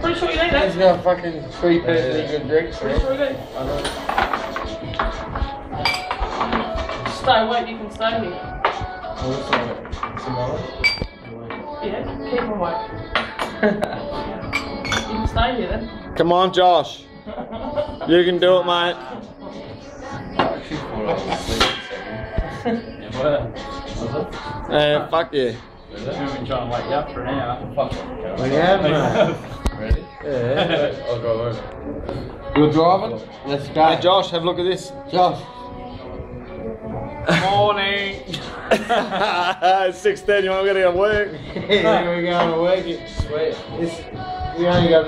Pretty sure you need There's that. no fucking three perfectly good drinks, Pretty man. sure you do. Stay awake, you can stay here. Yeah, keep on awake. You can stay here then. Come on, Josh. You can do it, mate. Uh, fuck you. We've been trying to wake you up for an hour. We have, mate. Ready? Yeah. I'll go over. You're driving? Let's go. Hey, Josh, have a look at this. Josh. Morning. it's 6.10, you want to get to work? Here we go to work it. Sweet. This, we only got